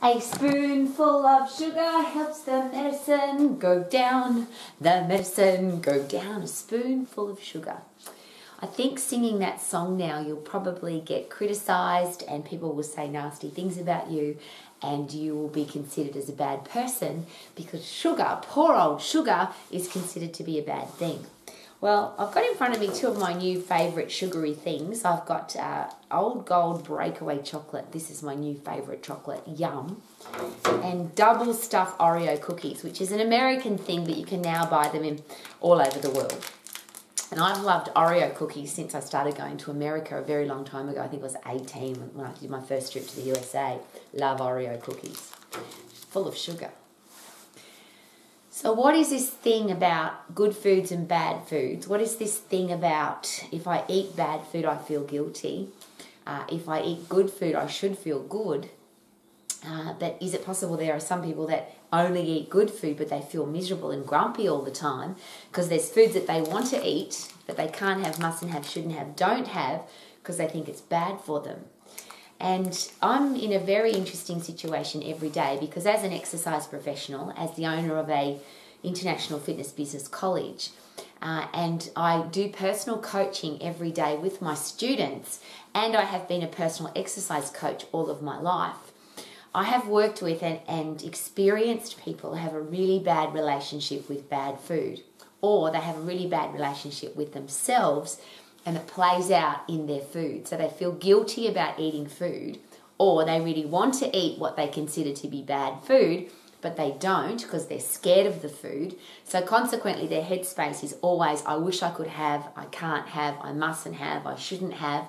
A spoonful of sugar helps the medicine go down. The medicine go down. A spoonful of sugar. I think singing that song now, you'll probably get criticised and people will say nasty things about you and you will be considered as a bad person because sugar, poor old sugar, is considered to be a bad thing. Well, I've got in front of me two of my new favourite sugary things. I've got uh, Old Gold Breakaway Chocolate. This is my new favourite chocolate. Yum. And double stuff Oreo cookies, which is an American thing, but you can now buy them in all over the world. And I've loved Oreo cookies since I started going to America a very long time ago. I think it was 18 when I did my first trip to the USA. Love Oreo cookies. Full of sugar. So, what is this thing about good foods and bad foods? What is this thing about if I eat bad food, I feel guilty? Uh, if I eat good food, I should feel good. Uh, but is it possible there are some people that only eat good food but they feel miserable and grumpy all the time because there's foods that they want to eat but they can't have, mustn't have, shouldn't have, don't have because they think it's bad for them? And I'm in a very interesting situation every day because as an exercise professional, as the owner of a international fitness business college, uh, and I do personal coaching every day with my students, and I have been a personal exercise coach all of my life. I have worked with and, and experienced people have a really bad relationship with bad food, or they have a really bad relationship with themselves and it plays out in their food. So they feel guilty about eating food, or they really want to eat what they consider to be bad food, but they don't because they're scared of the food. So consequently, their headspace is always, I wish I could have, I can't have, I mustn't have, I shouldn't have.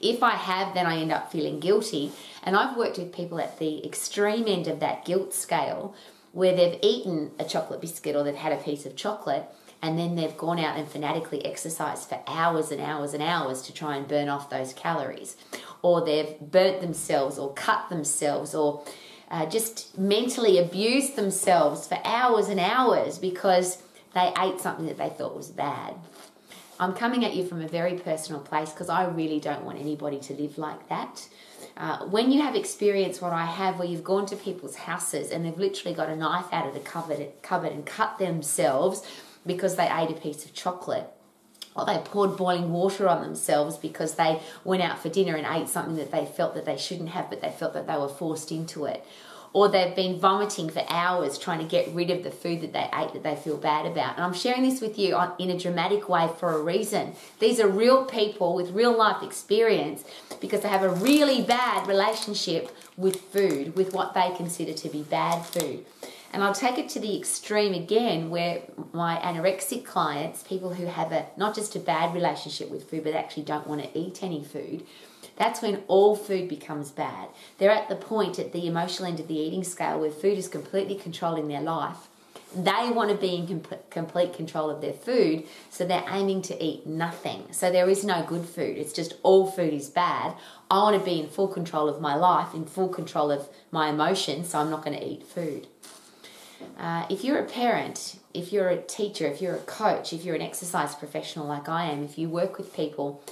If I have, then I end up feeling guilty. And I've worked with people at the extreme end of that guilt scale where they've eaten a chocolate biscuit or they've had a piece of chocolate and then they've gone out and fanatically exercised for hours and hours and hours to try and burn off those calories. Or they've burnt themselves or cut themselves or uh, just mentally abused themselves for hours and hours because they ate something that they thought was bad. I'm coming at you from a very personal place because I really don't want anybody to live like that. Uh, when you have experienced what I have, where you've gone to people's houses and they've literally got a knife out of the cupboard, cupboard and cut themselves because they ate a piece of chocolate or they poured boiling water on themselves because they went out for dinner and ate something that they felt that they shouldn't have but they felt that they were forced into it or they've been vomiting for hours trying to get rid of the food that they ate that they feel bad about. And I'm sharing this with you on, in a dramatic way for a reason. These are real people with real life experience because they have a really bad relationship with food, with what they consider to be bad food. And I'll take it to the extreme again where my anorexic clients, people who have a not just a bad relationship with food but actually don't want to eat any food, that's when all food becomes bad. They're at the point at the emotional end of the eating scale where food is completely controlling their life. They want to be in complete control of their food, so they're aiming to eat nothing. So there is no good food. It's just all food is bad. I want to be in full control of my life, in full control of my emotions, so I'm not going to eat food. Uh, if you're a parent, if you're a teacher, if you're a coach, if you're an exercise professional like I am, if you work with people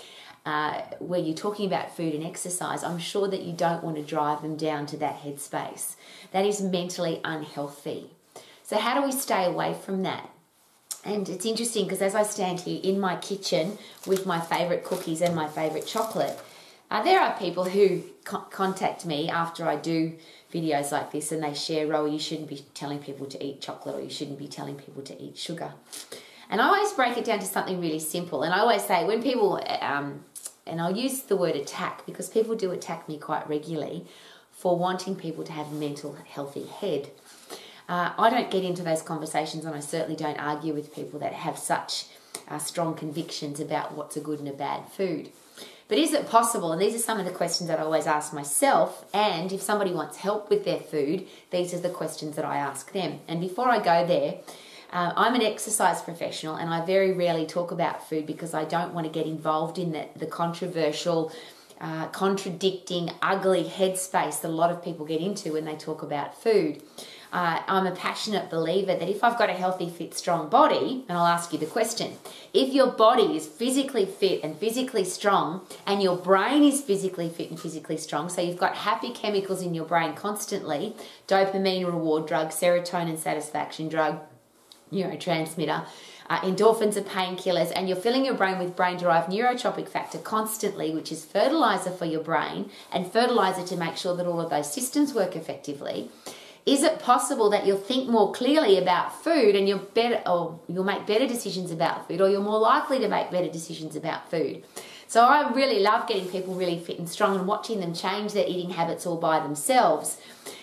uh, where you're talking about food and exercise, I'm sure that you don't want to drive them down to that headspace. That is mentally unhealthy. So, how do we stay away from that? And it's interesting because as I stand here in my kitchen with my favourite cookies and my favourite chocolate, uh, there are people who co- contact me after I do videos like this and they share, oh, you shouldn't be telling people to eat chocolate or you shouldn't be telling people to eat sugar. And I always break it down to something really simple. And I always say, when people, um, and I'll use the word attack because people do attack me quite regularly for wanting people to have a mental healthy head. Uh, I don't get into those conversations and I certainly don't argue with people that have such uh, strong convictions about what's a good and a bad food. But is it possible? And these are some of the questions that I always ask myself. And if somebody wants help with their food, these are the questions that I ask them. And before I go there, uh, I'm an exercise professional and I very rarely talk about food because I don't want to get involved in the, the controversial uh, contradicting, ugly headspace that a lot of people get into when they talk about food. Uh, I'm a passionate believer that if I've got a healthy, fit, strong body, and I'll ask you the question if your body is physically fit and physically strong, and your brain is physically fit and physically strong, so you've got happy chemicals in your brain constantly dopamine, reward drug, serotonin, satisfaction drug, neurotransmitter. Uh, endorphins are painkillers, and you're filling your brain with brain derived neurotrophic factor constantly, which is fertilizer for your brain and fertilizer to make sure that all of those systems work effectively. Is it possible that you'll think more clearly about food and you'll better or you'll make better decisions about food or you're more likely to make better decisions about food? So I really love getting people really fit and strong and watching them change their eating habits all by themselves.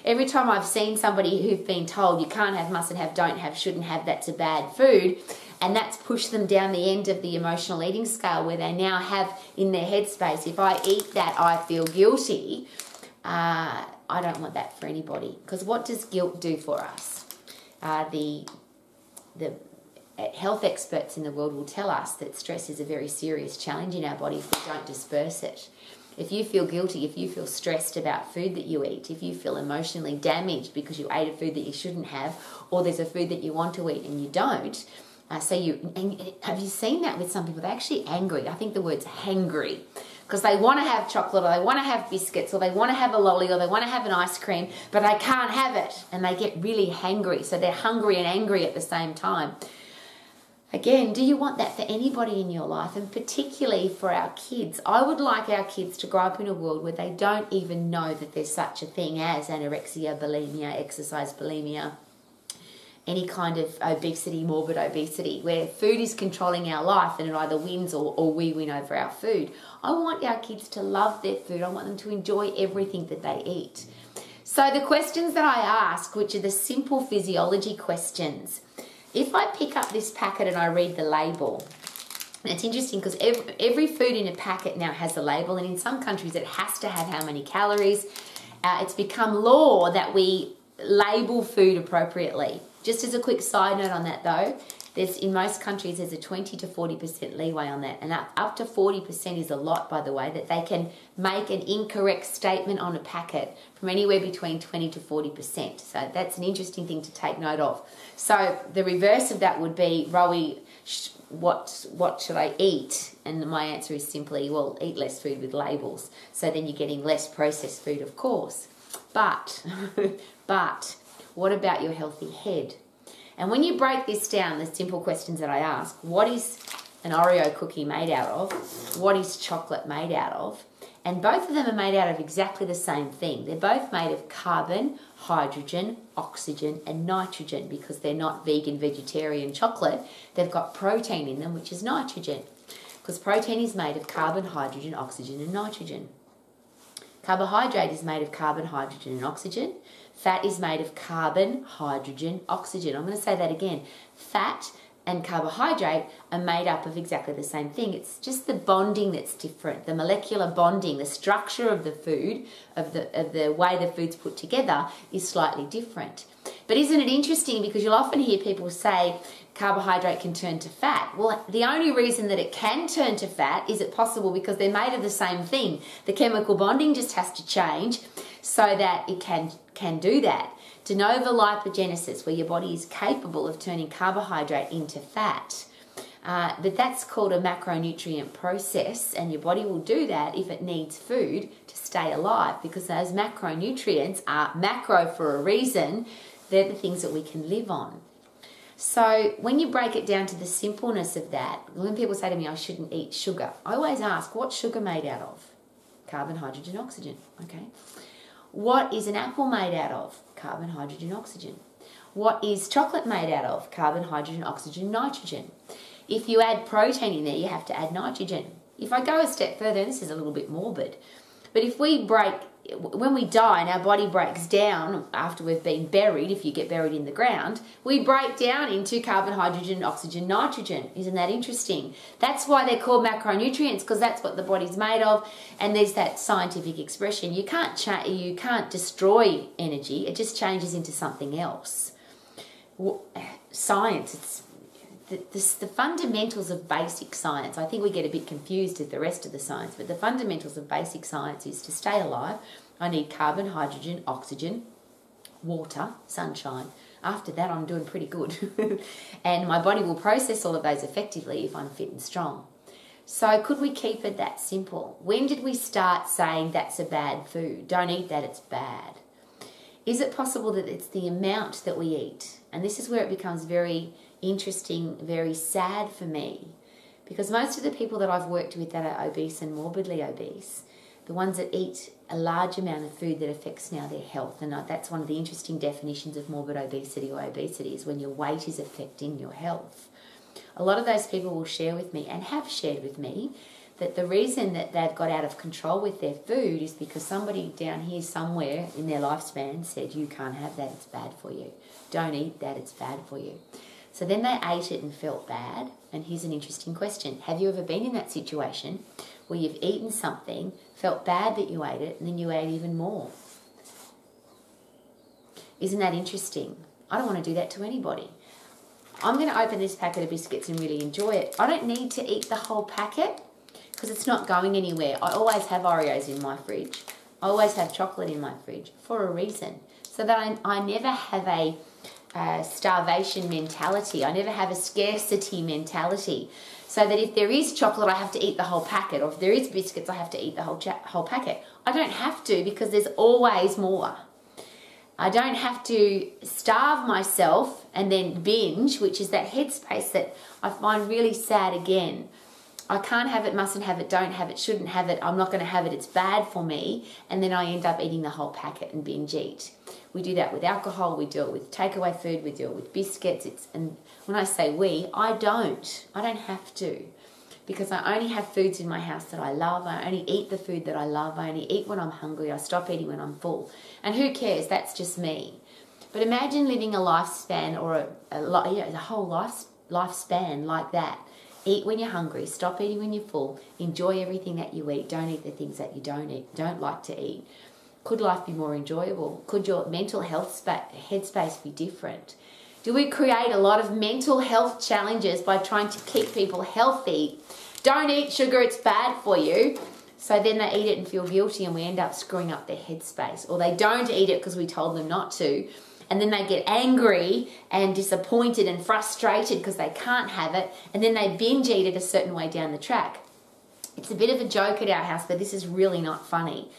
Every time I've seen somebody who've been told you can't have, mustn't have, don't have, shouldn't have, that's a bad food, and that's pushed them down the end of the emotional eating scale where they now have in their headspace, if I eat that, I feel guilty. Uh, I don't want that for anybody because what does guilt do for us? Uh, the the health experts in the world will tell us that stress is a very serious challenge in our body if we don't disperse it. If you feel guilty, if you feel stressed about food that you eat, if you feel emotionally damaged because you ate a food that you shouldn't have, or there's a food that you want to eat and you don't, uh, so you have you seen that with some people? They're actually angry. I think the word's hangry because they want to have chocolate or they want to have biscuits or they want to have a lolly or they want to have an ice cream, but they can't have it and they get really hangry. So they're hungry and angry at the same time. Again, do you want that for anybody in your life and particularly for our kids? I would like our kids to grow up in a world where they don't even know that there's such a thing as anorexia, bulimia, exercise bulimia, any kind of obesity, morbid obesity, where food is controlling our life and it either wins or, or we win over our food. I want our kids to love their food. I want them to enjoy everything that they eat. So, the questions that I ask, which are the simple physiology questions, if I pick up this packet and I read the label, it's interesting because every, every food in a packet now has a label, and in some countries it has to have how many calories. Uh, it's become law that we label food appropriately. Just as a quick side note on that though, there's in most countries there's a 20 to 40% leeway on that and up, up to 40% is a lot by the way that they can make an incorrect statement on a packet from anywhere between 20 to 40% so that's an interesting thing to take note of. So the reverse of that would be Rowie what what should I eat? And my answer is simply well eat less food with labels. So then you're getting less processed food of course. But but what about your healthy head? And when you break this down, the simple questions that I ask what is an Oreo cookie made out of? What is chocolate made out of? And both of them are made out of exactly the same thing. They're both made of carbon, hydrogen, oxygen, and nitrogen because they're not vegan, vegetarian chocolate. They've got protein in them, which is nitrogen. Because protein is made of carbon, hydrogen, oxygen, and nitrogen. Carbohydrate is made of carbon, hydrogen, and oxygen. Fat is made of carbon, hydrogen, oxygen. I'm going to say that again. Fat and carbohydrate are made up of exactly the same thing. It's just the bonding that's different. The molecular bonding, the structure of the food, of the, of the way the food's put together is slightly different. But isn't it interesting because you'll often hear people say carbohydrate can turn to fat. Well, the only reason that it can turn to fat is it possible because they're made of the same thing. The chemical bonding just has to change so that it can can do that. De novo lipogenesis, where your body is capable of turning carbohydrate into fat. Uh, but that's called a macronutrient process, and your body will do that if it needs food to stay alive because those macronutrients are macro for a reason. They're the things that we can live on. So, when you break it down to the simpleness of that, when people say to me, I shouldn't eat sugar, I always ask, what's sugar made out of? Carbon, hydrogen, oxygen. Okay. What is an apple made out of? Carbon, hydrogen, oxygen. What is chocolate made out of? Carbon, hydrogen, oxygen, nitrogen. If you add protein in there, you have to add nitrogen. If I go a step further, and this is a little bit morbid, but if we break when we die and our body breaks down after we've been buried, if you get buried in the ground, we break down into carbon, hydrogen, oxygen, nitrogen. Isn't that interesting? That's why they're called macronutrients because that's what the body's made of. And there's that scientific expression: you can't cha- you can't destroy energy; it just changes into something else. Science, it's the, the, fundamentals of basic science, I think we get a bit confused with the rest of the science, but the fundamentals of basic science is to stay alive, I need carbon, hydrogen, oxygen, water, sunshine. After that, I'm doing pretty good. and my body will process all of those effectively if I'm fit and strong. So, could we keep it that simple? When did we start saying that's a bad food? Don't eat that, it's bad. Is it possible that it's the amount that we eat? And this is where it becomes very interesting, very sad for me. Because most of the people that I've worked with that are obese and morbidly obese, the ones that eat a large amount of food that affects now their health, and that's one of the interesting definitions of morbid obesity or obesity is when your weight is affecting your health. A lot of those people will share with me and have shared with me that the reason that they've got out of control with their food is because somebody down here somewhere in their lifespan said, You can't have that, it's bad for you. Don't eat that, it's bad for you. So then they ate it and felt bad. And here's an interesting question Have you ever been in that situation where you've eaten something, felt bad that you ate it, and then you ate even more? Isn't that interesting? I don't want to do that to anybody. I'm going to open this packet of biscuits and really enjoy it. I don't need to eat the whole packet because it's not going anywhere. I always have Oreos in my fridge. I always have chocolate in my fridge for a reason. So that I, I never have a starvation mentality. I never have a scarcity mentality. So that if there is chocolate, I have to eat the whole packet. Or if there is biscuits, I have to eat the whole, whole packet. I don't have to because there's always more. I don't have to starve myself and then binge, which is that headspace that I find really sad again. I can't have it, mustn't have it, don't have it, shouldn't have it, I'm not going to have it, it's bad for me, and then I end up eating the whole packet and binge eat. We do that with alcohol, we do it with takeaway food, we do it with biscuits. It's and when I say we, I don't. I don't have to. Because I only have foods in my house that I love. I only eat the food that I love. I only eat when I'm hungry. I stop eating when I'm full. And who cares? That's just me. But imagine living a lifespan or a, a, a whole life, lifespan like that Eat when you're hungry, stop eating when you're full, enjoy everything that you eat, don't eat the things that you don't eat, don't like to eat. Could life be more enjoyable? Could your mental health spa- headspace be different? Do we create a lot of mental health challenges by trying to keep people healthy? Don't eat sugar, it's bad for you. So then they eat it and feel guilty, and we end up screwing up their headspace. Or they don't eat it because we told them not to, and then they get angry and disappointed and frustrated because they can't have it, and then they binge eat it a certain way down the track. It's a bit of a joke at our house, but this is really not funny.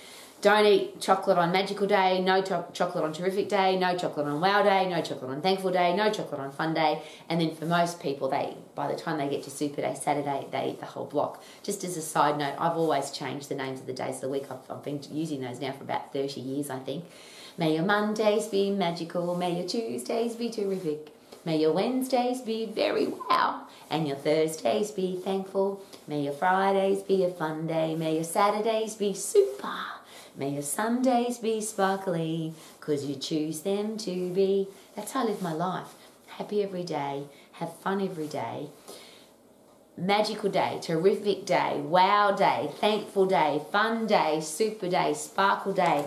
Don't eat chocolate on Magical Day, no chocolate on Terrific Day, no chocolate on Wow Day, no chocolate on Thankful Day, no chocolate on Fun Day. And then for most people, they by the time they get to Super Day, Saturday, they eat the whole block. Just as a side note, I've always changed the names of the days of the week. I've, I've been using those now for about 30 years, I think. May your Mondays be magical, may your Tuesdays be terrific, may your Wednesdays be very wow, and your Thursdays be thankful, may your Fridays be a fun day, may your Saturdays be super, may your Sundays be sparkly, cause you choose them to be. That's how I live my life. Happy every day, have fun every day, magical day, terrific day, wow day, thankful day, fun day, super day, sparkle day.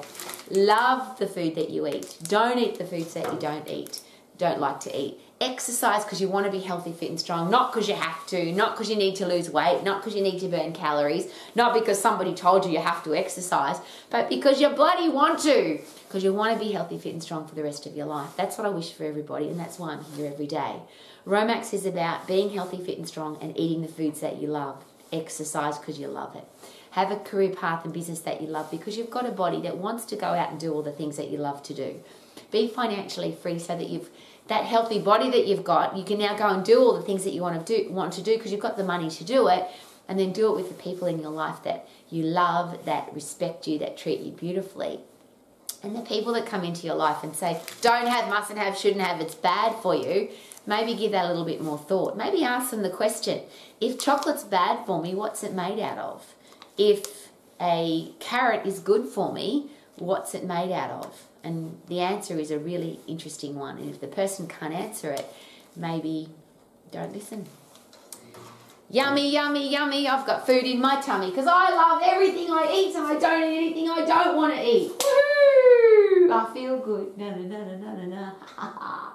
Love the food that you eat. Don't eat the foods that you don't eat, don't like to eat. Exercise because you want to be healthy, fit, and strong, not because you have to, not because you need to lose weight, not because you need to burn calories, not because somebody told you you have to exercise, but because you bloody want to, because you want to be healthy, fit, and strong for the rest of your life. That's what I wish for everybody, and that's why I'm here every day. ROWMAX is about being healthy, fit, and strong, and eating the foods that you love. Exercise because you love it. Have a career path and business that you love because you've got a body that wants to go out and do all the things that you love to do. Be financially free so that you've that healthy body that you've got, you can now go and do all the things that you want to do want to do because you've got the money to do it and then do it with the people in your life that you love, that respect you, that treat you beautifully. And the people that come into your life and say, don't have, mustn't have, shouldn't have, it's bad for you, maybe give that a little bit more thought. Maybe ask them the question if chocolate's bad for me, what's it made out of? If a carrot is good for me, what's it made out of? And the answer is a really interesting one. And if the person can't answer it, maybe don't listen. Yummy, yummy, yummy. I've got food in my tummy because I love everything I eat and I don't eat anything I don't want to eat. Woohoo! I feel good. Na na na na na na.